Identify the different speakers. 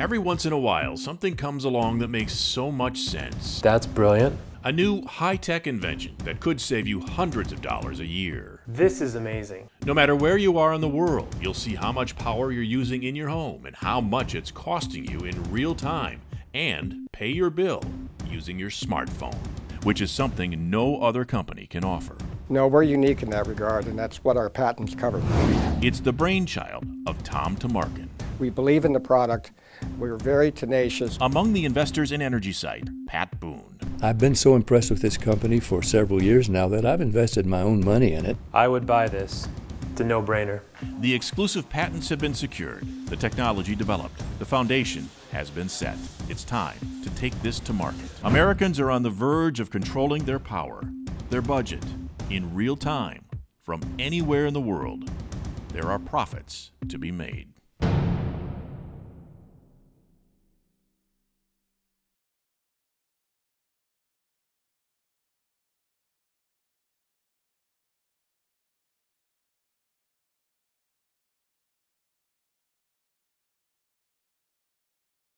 Speaker 1: Every once in a while, something comes along that makes so much sense.
Speaker 2: That's brilliant.
Speaker 1: A new high tech invention that could save you hundreds of dollars a year.
Speaker 2: This is amazing.
Speaker 1: No matter where you are in the world, you'll see how much power you're using in your home and how much it's costing you in real time, and pay your bill using your smartphone, which is something no other company can offer.
Speaker 3: No, we're unique in that regard, and that's what our patents cover.
Speaker 1: It's the brainchild of Tom Tamarkin.
Speaker 3: We believe in the product. We're very tenacious.
Speaker 1: Among the investors in EnergyCite, Pat Boone.
Speaker 4: I've been so impressed with this company for several years now that I've invested my own money in it.
Speaker 2: I would buy this. It's a no-brainer.
Speaker 1: The exclusive patents have been secured, the technology developed, the foundation has been set. It's time to take this to market. Americans are on the verge of controlling their power, their budget, in real time, from anywhere in the world. There are profits to be made.